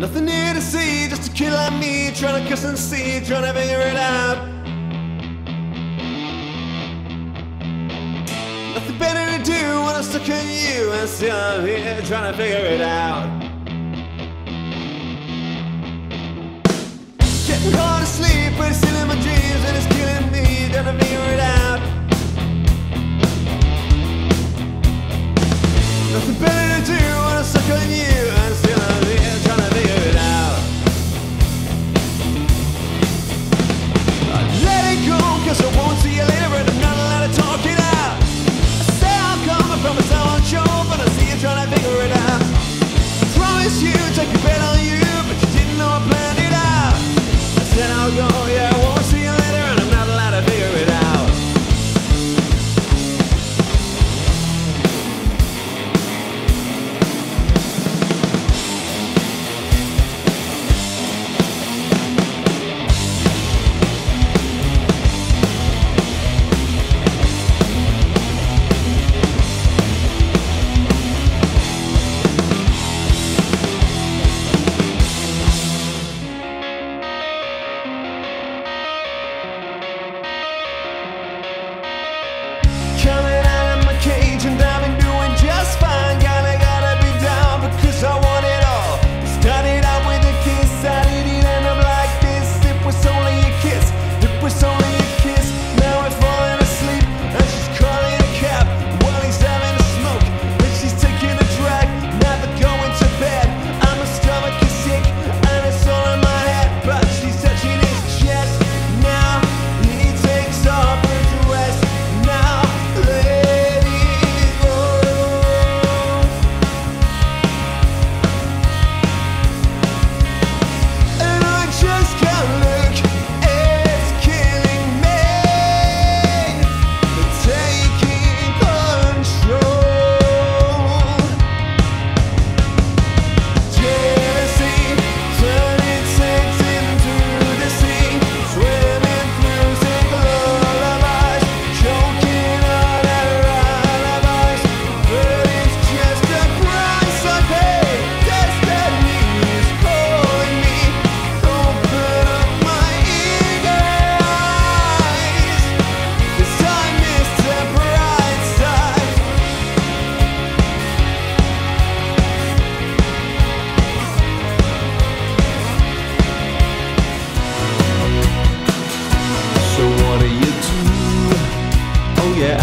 Nothing here to see, just a kid like me Trying to cuss and see, trying to figure it out. Nothing better to do when I'm stuck in you And still I'm here trying to figure it out. Getting hard to sleep, but it's still in my dreams And it's killing me, trying to figure it out. Nothing better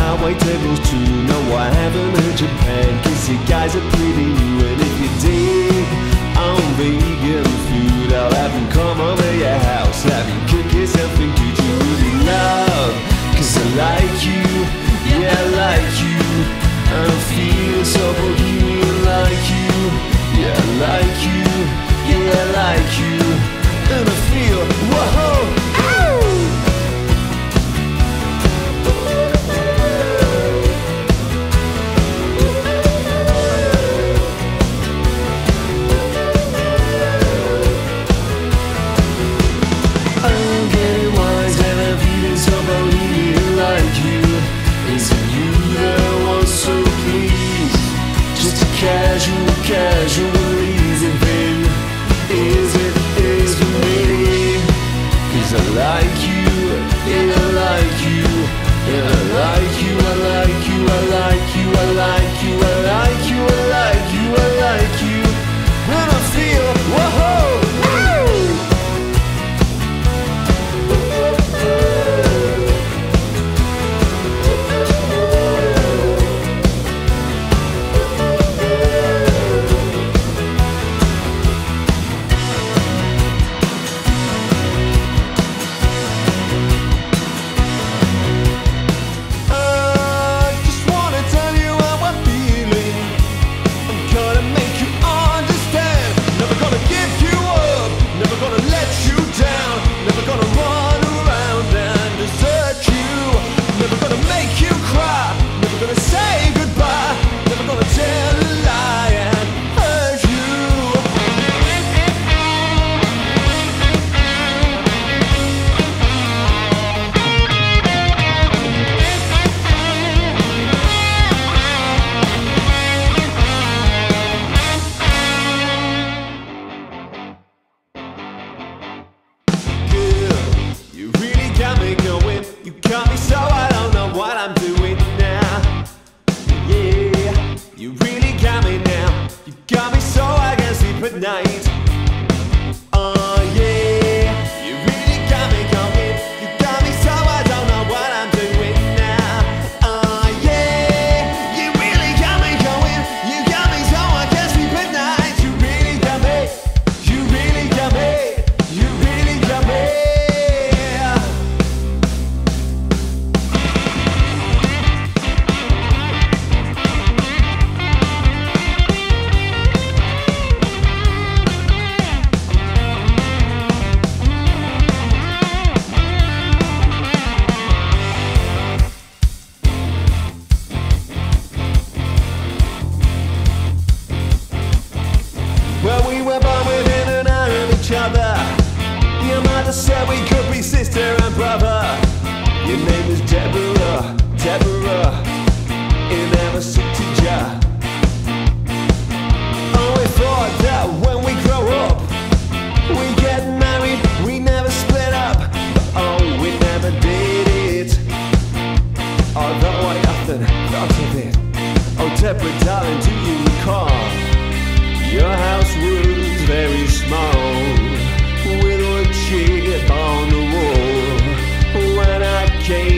our white tables too. No, I haven't heard Japan, cause you guys are pretty new. And if you dig on vegan food, I'll have you come over your house, have you cook yourself and good you really love. Cause I like Got me so Your name is Deborah, Deborah, in ever city ja. change.